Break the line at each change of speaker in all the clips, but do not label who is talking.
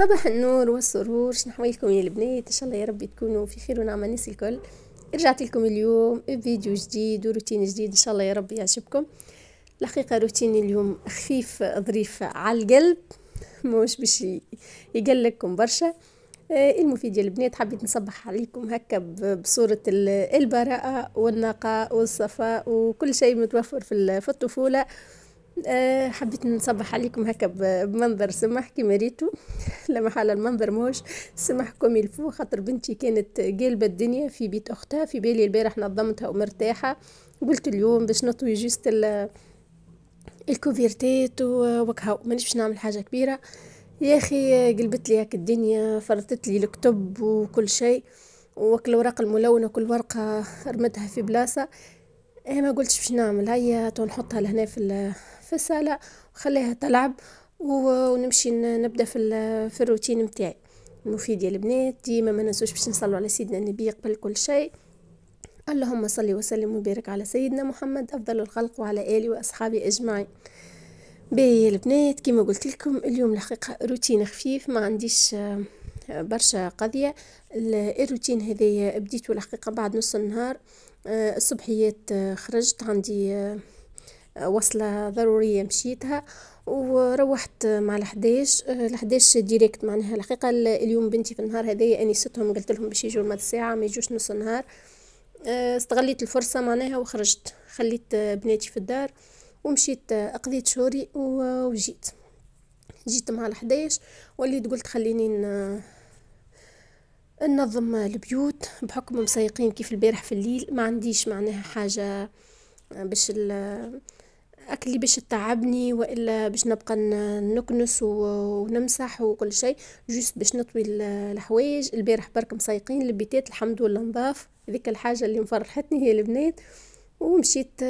صباح النور والسرور شنو حوالكم يا البنات؟ إن شاء الله يا رب تكونوا في خير ونعمة الناس الكل. رجعت لكم اليوم فيديو جديد وروتين جديد إن شاء الله يا رب يعجبكم. الحقيقة روتيني اليوم خفيف ظريف على القلب مش باش يقلقكم برشا. آه، المفيد يا البنات حبيت نصبح عليكم هكا بصورة البراءة والنقاء والصفاء وكل شيء متوفر في الطفولة. أه حبيت نصبح عليكم هكا بمنظر سمح كيما ريتو. لا محالة المنظر موش سمح كما الفوق خاطر بنتي كانت قلبة الدنيا في بيت أختها. في بالي البارح نظمتها ومرتاحة. قلت اليوم باش نطوي juste الكوفيرتيت وكهو. مانيش باش نعمل حاجة كبيرة. يا أخي قلبت لي هاك الدنيا فرطت لي الكتب وكل شيء. وكل الورق الملونة كل ورقة رمتها في بلاصة. إيه ما قلتش باش نعمل. هيا نحطها لهنا في في الصالة وخليها تلعب ونمشي نبدأ في في الروتين متاعي. المفيد يا البنات ديما ما ننسوش باش نصلوا على سيدنا النبي قبل كل شيء. اللهم صل وسلم وبارك على سيدنا محمد أفضل الخلق وعلى آله وأصحابه أجمعين. باهي البنات كما قلت لكم اليوم الحقيقة روتين خفيف ما عنديش آه، برشا قضية. الروتين هذايا بديته الحقيقة بعد نص النهار. الصبحيات آه، خرجت عندي وصلة ضرورية مشيتها وروحت مع الحداش الحداش ديريكت معناها الحقيقة اليوم بنتي في النهار هذايا أني ستهم قلت لهم باش يجوا المد ساعة ما يجوش نص النهار. استغليت الفرصة معناها وخرجت. خليت بناتي في الدار ومشيت قضيت شوري وجيت. جيت مع الحداش وليت قلت خليني ننظم البيوت بحكم مسيقين كيف البارح في الليل. ما عنديش معناها حاجة باش اكلي باش تعبني وإلا باش نبقى نكنس ونمسح وكل شيء juste باش نطوي الحوايج. البارح برك مسيقين البيتات الحمد لله نظاف هذيك الحاجة اللي مفرحتني هي البنات. ومشيت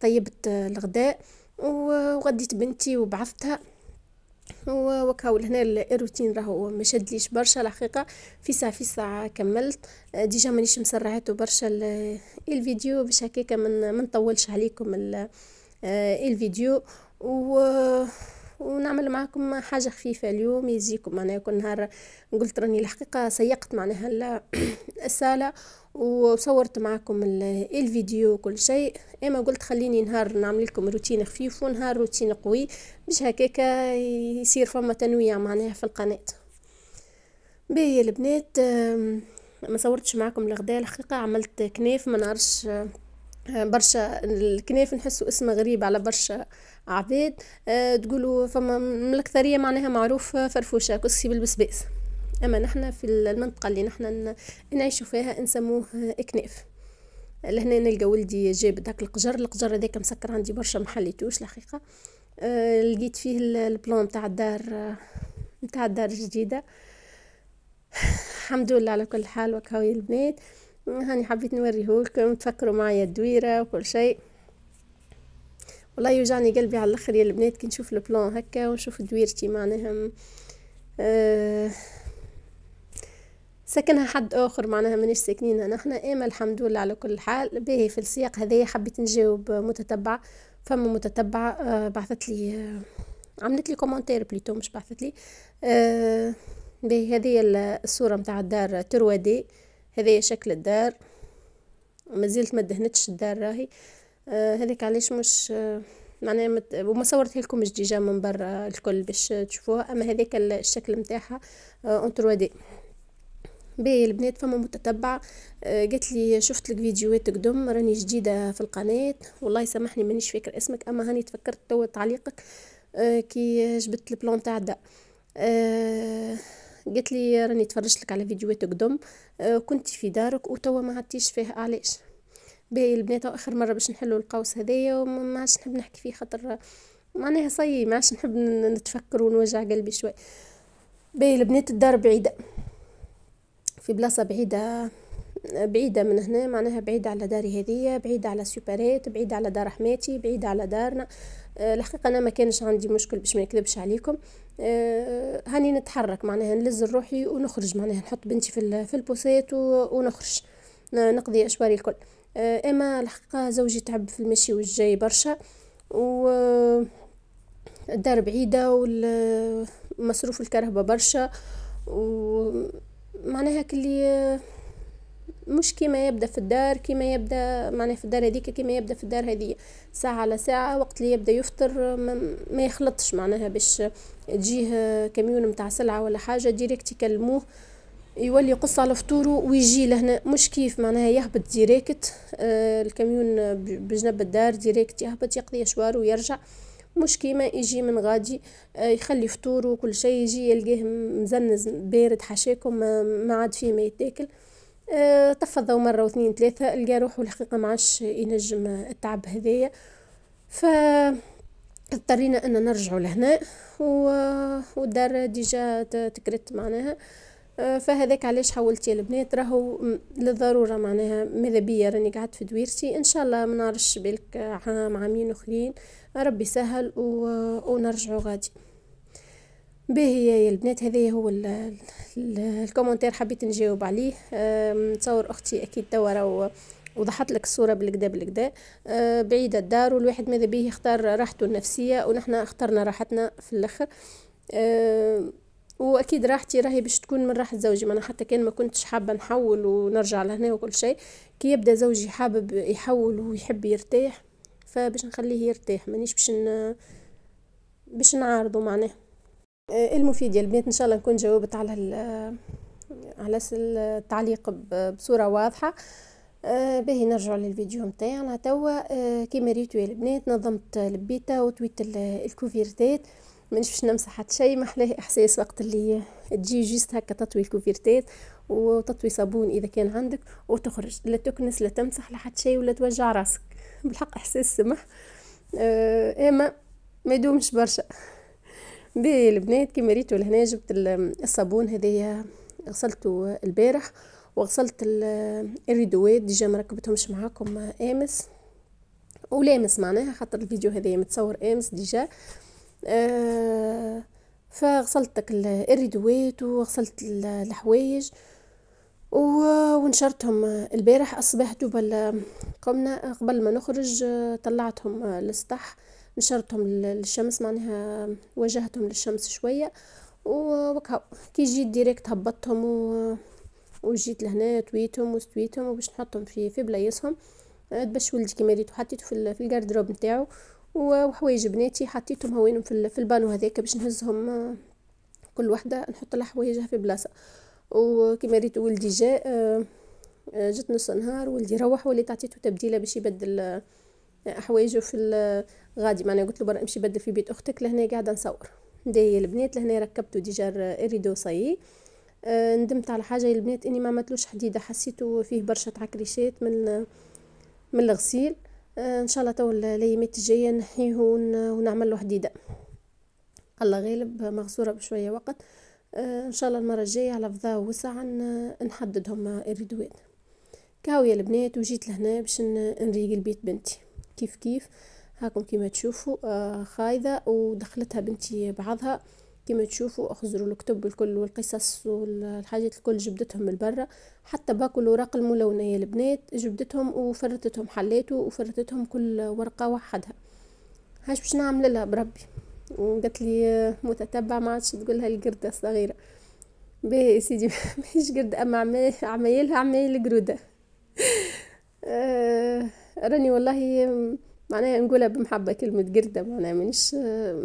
طيبت الغداء وغديت بنتي وبعثتها. وكهو لهنا الروتين راهو ما شدليش برشا الحقيقة في ساعه في ساعه كملت déjà مانيش مسرعته برشا الفيديو باش هكاك من ما نطولش عليكم الفيديو و ونعمل معكم حاجة خفيفة اليوم يزيكم معناها كل نهار. قلت راني الحقيقة سيقت معناها السالة. وصورت معكم الفيديو وكل شيء. إما قلت خليني نهار نعمل لكم روتين خفيف ونهار روتين قوي باش هكاكا يصير فما تنويع معناها في القناة. باهي البنات ما صورتش معكم الغداء الحقيقة عملت كناف ما نعرفش برشا الكناف نحسو اسمه غريب على برشا عباد. أه تقولوا فما من الاكثريه معناها معروف فرفوشة كسكسي بالبسباس. أما نحنا في المنطقة اللي نحنا نعيشوا فيها نسموه كناف لهنا نلقى ولدي جاب داك القجر القجر هذاك مسكر عندي برشا محليتوش الحقيقة أه لقيت فيه ال plan تاع الدار نتاع الدار الجديدة. الحمد لله على كل حال وكهو يا البنات. هاني حبيت نوريهولكم تفكروا معايا الدويرة وكل شيء. والله يوجعني قلبي على الأخر يا البنات كي نشوف ال plan هكا ونشوف دويرتي معناها. أه سكنها حد آخر معناها مانيش ساكنينها نحنا اما الحمد لله على كل حال. باهي في السياق هذايا حبيت نجاوب متتبع. فما متتبع أه بعثت لي أه عملت لي commentaire plutôt مش بعثت لي. أه باهي هذه الصورة متاع الدار trois D. هذايا شكل الدار. ما زلت ما دهنتش الدار راهي. آه هذيك علاش مش آه معناها مت... وما صورتها لكم déjà من برا الكل باش تشوفوها. أما هذاك الشكل نتاعها آه en 3D باهي البنات فما متتبع. آه قالت لي شفت لك فيديوهات قدم راني جديدة في القناة. والله يسامحني مانيش فاكر اسمك أما هاني تفكرت توا تعليقك آه كي جبت ال plan تاع الدار آه قالت لي راني تفرجت لك على فيديوهات قدم. كنت في دارك وتوا ما عدتيش فيه علاش؟ باهي البنات آخر مرة باش نحلو القوس هذايا وما عادش نحب نحكي فيه خاطر معناها صي ما عادش نحب نتفكر ونوجع قلبي شوي. باهي البنات الدار بعيدة. في بلاصة بعيدة بعيدة من هنا معناها بعيدة على داري هذية بعيدة على سوبرات بعيدة على دار حماتي بعيدة على دارنا. الحقيقة أنا ما كانش عندي مشكل باش ما نكذبش عليكم. أه هاني نتحرك معناها نلز روحي ونخرج معناها نحط بنتي في في البوسات ونخرج. نقضي أشواري الكل. أه أما الحقيقة زوجي تعب في المشي والجاي برشا. و الدار بعيدة مصروف الكرهبة برشا. و معناها كلي مش كيما يبدا في الدار كيما يبدا معناها في الدار هذيك كيما يبدا في الدار هذه ساعة على ساعة وقت اللي يبدا يفطر ما يخلطش معناها باش تجيه كاميون متاع سلعة ولا حاجة direct يكلموه يولي يقص على فطوره ويجي لهنا. مش كيف معناها يهبط direct آه الكاميون بجنب الدار direct يهبط يقضي اشواره ويرجع. مش كيما يجي من غادي آه يخلي فطوره وكل شيء يجي يلقاه مزنز بارد حشاكم ما عاد فيه ما يتاكل. آه طفى مرة واثنين ثلاثة لقى روحه الحقيقة ما عادش ينجم التعب هذايا. ف اضطرينا أن نرجعوا لهنا والدار déjà تكرات معناها. آه، فهذاك علاش حولت البنات؟ راهو للضرورة معناها ماذا بيا؟ راني قعدت في دويرتي. إن شاء الله ما نعرفش بالك عام عامين أخرين. ربي سهل و... ونرجعوا غادي. باهي يا البنات هذا هو ال commentaire حبيت نجاوب عليه. نتصور أختي أكيد توا راهو وضحت لك الصورة بالقدا بالقدا. أه بعيدة الدار والواحد ماذا به يختار راحته النفسية ونحن اخترنا راحتنا في الآخر. أه وأكيد راحتي راهي باش تكون من راحة زوجي ما أنا حتى كان ما كنتش حابة نحول ونرجع لهنا وكل شيء كي يبدأ زوجي حابب يحول ويحب يرتاح فباش نخليه يرتاح مانيش باش ن... باش نعارضه معناه. آه، المفيد يا البنات إن شاء الله نكون جاوبت على على التعليق بصورة واضحة. آه باهي نرجع للفيديو نتاعنا توا آه كيما ريتو يا البنات نظمت البيتات وطويت الكوفيرتات. مانيش باش نمسح حتى شيء ما احلاه إحساس وقت اللي تجي juste هكا تطوي الكوفيرتات وتطوي صابون إذا كان عندك وتخرج. لا تكنس لا تمسح لا حتى شيء ولا توجع راسك. بالحق إحساس سمح. آه إما ما يدومش برشا. بي البنات كيما ريتو لهنا جبت الصابون هذايا غسلته البارح وغسلت الريدوات déjà مركبتهمش معاكم آمس. ولامس معناها خاطر الفيديو هذا متصور آمس déjà. آه فغسلت الريدوات وغسلت الحوايج ونشرتهم. البارح الصباح دوبا قمنا قبل ما نخرج طلعتهم للسطح نشرتهم للشمس معناها وجهتهم للشمس شوية وكهو. كي جيت direct هبطتهم و وجيت لهنا طويتهم وستويتهم وباش نحطهم في في بلايصهم باش ولدي كيما ريتو حطيته في, في ال garde-robe نتاعو. وحوايج بناتي حطيتهم هوينهم في, البانو هذاك باش نهزهم آه، كل وحدة نحط لها حوايجها في بلاصة. وكما ريت ولدي جاء آه، آه، جت نص نهار ولدي روح وليت عطيته تبديلة باش يبدل حوايجه في غادي. معناها قلت له برا امشي بدل في بيت أختك لهنا قاعدة نصور. هاي البنات لهنا ركبته déjà ال rideau ça y est. ندمت على حاجة البنات إني ما عملتلوش حديدة حسيته فيه برشا تعكريشات من من الغسيل. إن شاء الله تو الأيامات الجاية نحيه ونعمل له حديدة. الله غالب مغسوره بشوية وقت. آه، إن شاء الله المرة الجاية على فضاء وسع نحددهم الريدوات كاو يا البنات وجيت لهنا باش نريق البيت بنتي. كيف كيف؟ هاكم كيما تشوفوا آه، خايذه ودخلتها بنتي بعضها. كما تشوفوا أخزروا الكتب الكل والقصص والحاجات الكل جبدتهم من برا. حتى باكو الأوراق الملونة يا البنات جبدتهم وفرتتهم حليته وفرتتهم كل ورقة وحدها. هاش باش نعمل لها بربي. وقالت لي متتبع ما عادش تقولها القرده الصغيره باهي سيدي ماهيش قردة أما عمايلها عمايل قروده آه راني والله معناها نقولها بمحبة كلمة قردة معناها مش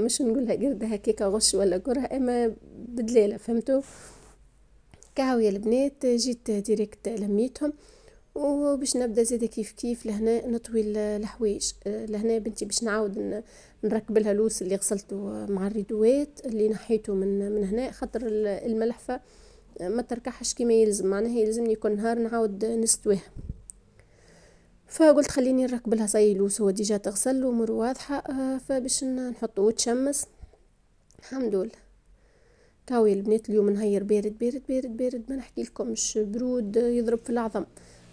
مش نقولها قردة هكاكا غش ولا كره إما بدلالة فهمتوا كهو يا البنات جيت ديريكت لميتهم وباش نبدأ زيد كيف كيف لهنا نطوي الحوايج. لهنا بنتي باش نعاود نركب لها لوس اللي غسلته مع الريدوات اللي نحيته من من هنا خاطر الملحفة ما تركحش كما يلزم معناها يلزمني كل نهار نعاود نستويها. فقلت خليني نركب لها صيلوس هو ديجا تغسل ومر واضحة آه، فباش نحطه وتشمس الحمد لله. كهو يا البنات اليوم نهير بارد بارد بارد بارد. ما نحكي لكمش برود يضرب في العظم.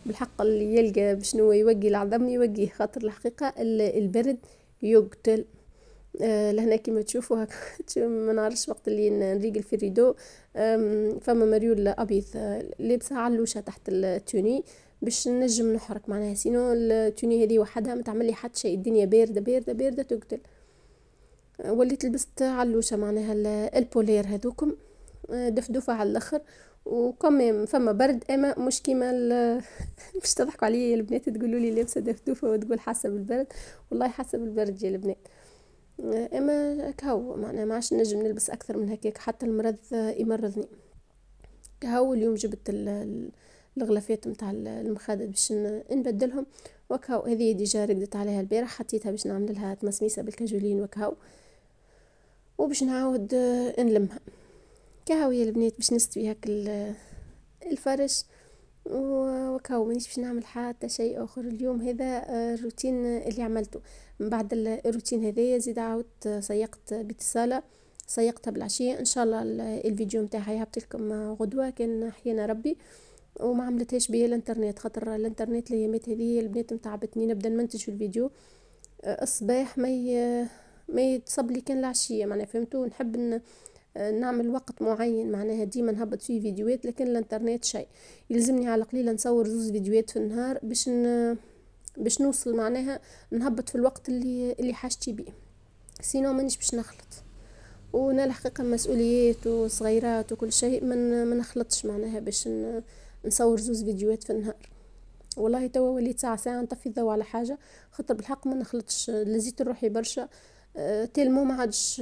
بالحق اللي يلقى بشنو يوقي العظم يوقيه خاطر الحقيقة البرد يقتل. آه لهنا كيما تشوفوا ما نعرفش وقت اللي نريقل في ال rideau فما مريول أبيض آه، لابسة علوشة تحت التوني. باش نجم نحرك معناها. sinon التوني هذه وحدها ما تعمل لي حتى شيء. الدنيا باردة باردة باردة تقتل. وليت لبست علوشة معناها البولير هذوكم. دفدوفة على الأخر. وكم فما برد أما مش كيما باش تضحكوا عليا البنات. تقولوا لي لابسة دفدوفة وتقول حاسة بالبرد. والله حاسة بالبرد يا البنات. أما كهو معناها ما عادش نجم نلبس أكثر من هكاك. حتى المرض يمرضني. كهو اليوم جبت الغلافات نتاع المخادد باش نبدلهم وكهو هذه ديجا رقدت عليها البارح حطيتها باش نعمل لها تمسميسة بال Cajoline وكهو وباش نعاود نلمها. كهو يا البنات باش نستوي هاك الفرش وكهو مانيش باش نعمل حتى شيء آخر اليوم هذا الروتين اللي عملته. من بعد الروتين هذايا زيد عاودت سيقت بيت صالة سيقتها بالعشية. إن شاء الله الفيديو نتاعها يهبط لكم غدوة كان أحيانا ربي. وما عملتهاش بيا الانترنت خاطر الانترنت الايامات هذه البنات متعبتني نبدا نمنتج في الفيديو. الصباح ما ما يتصب لي كان العشية معناها فهمتوا نحب ان نعمل وقت معين معناها ديما نهبط فيه فيديوهات لكن الانترنت شيء. يلزمني على قليل نصور زوز فيديوهات في النهار باش ن... باش نوصل معناها نهبط في الوقت اللي اللي حاجتي بيه. sinon مانيش باش نخلط. وأنا الحقيقة مسؤوليات وصغيرات وكل شيء من ما نخلطش معناها باش ن... نصور زوز فيديوهات في النهار. والله توا وليت ساعة ساعة نطفي الضوء على حاجة خاطر بالحق ما نخلطش لزيت روحي برشا. تيلمو ما عادش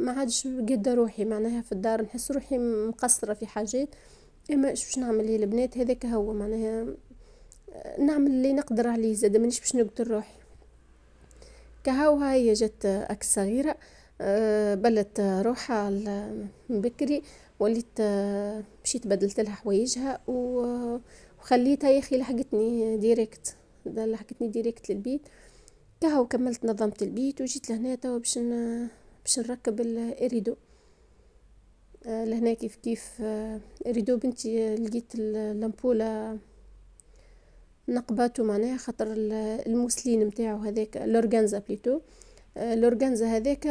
ما عادش قد روحي معناها في الدار نحس روحي مقصرة في حاجات. إما إيش باش نعمل لي البنات هذاك هو معناها نعمل اللي نقدر عليه زاد مانيش باش نقتل روحي. كهو هاي جت أكس صغيرة بلت روحها بكري. وليت مشيت بدلت لها حوايجها وخليتها يا أخي لحقتني direct لحقتني direct للبيت. كهو كملت نظمت البيت وجيت لهنا توا باش باش نركب ال rideau آه، لهنا كيف كيف آه، rideau بنتي لقيت اللامبولة نقباتو معناها خاطر ال mousseline نتاعو هذاك l'organza بليتو. l'organza هذاك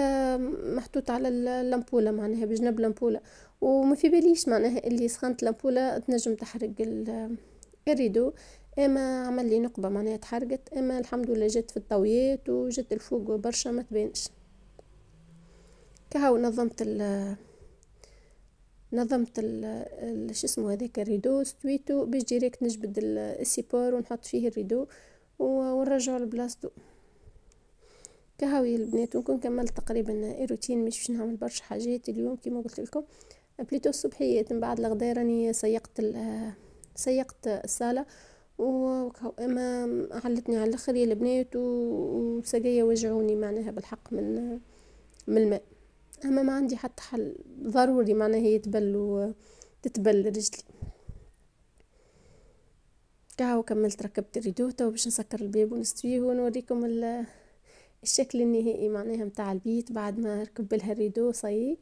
محطوط على اللامبولة معناها بجنب اللامبولة وما في باليش معناها اللي سخنت اللامبولة تنجم تحرق ال rideau. إما عمل لي نقبة معناها تحرقت إما الحمد لله جت في الطويات وجت الفوق برشا ما تبانش. كهو نظمت ال نظمت ال شو اسمه هذاك ال rideau ستويتو باش direct نجبد ال support ونحط فيه ال rideau ونرجعو لبلاصتو. كهو يا البنات ونكون كملت تقريبا الروتين مش باش نعمل برشا حاجات اليوم كيما قلت لكم. بليتو الصبحيات من بعد الغدا راني سيقت سيقت الصالة. وما علتني على الأخر يا البنات وسقيا وجعوني معناها بالحق من من الماء. أما ما عندي حتى حل ضروري معناها يتبل تتبل رجلي. كهو كملت ركبت ال rideau توا وباش نسكر الباب ونستويه ونوريكم الشكل النهائي معناها متاع البيت بعد ما ركب لها ال rideau ça y est.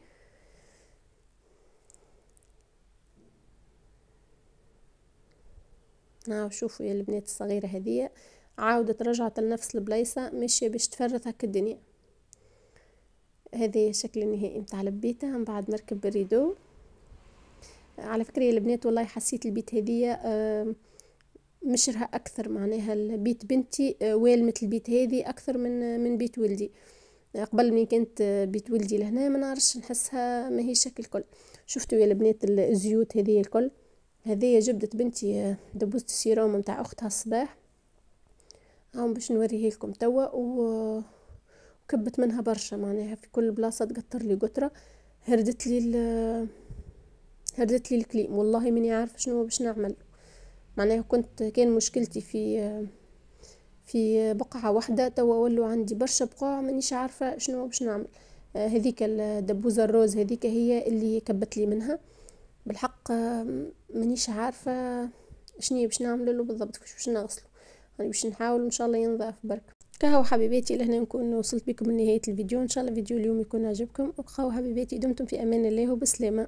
هاو شوفوا يا البنات الصغيرة هذيا. عاودت رجعت لنفس البلايصة ماشية باش تفرط هكا الدنيا. هذه شكل النهائي متاع البيت من بعد نركب ال rideau على فكرة يا البنات والله حسيت البيت هذيا مشرها أكثر معناها البيت بنتي آه، والمة البيت هذي أكثر من من بيت ولدي. قبل من كانت بيت ولدي لهنا ما نعرفش نحسها ما هي شكل كل شفتوا يا البنات الزيوت هذه الكل؟ هذه جبدت بنتي دبوزة السيروم متاع أختها الصباح. هاهم باش نوريه لكم توا و وكبت منها برشا معناها في كل بلاصة تقطر لي قطرة. هردت لي هردت لي الكليم. والله ماني عارفة شنو باش نعمل. معناها كنت كان مشكلتي في في بقعة واحدة توا ولو عندي برشا بقع مانيش عارفة شنو باش نعمل. هذيك الدبوزة ال rose هذيك هي اللي كبت لي منها. بالحق مانيش عارفة شنية باش نعمل له بالضبط كيفاش باش نغسله يعني باش نحاول إن شاء الله ينضاف برك. كهو حبيباتي لهنا نكون وصلت بكم لنهاية الفيديو. إن شاء الله فيديو اليوم يكون عجبكم. وبقاو حبيباتي دمتم في أمان الله وبسلامة.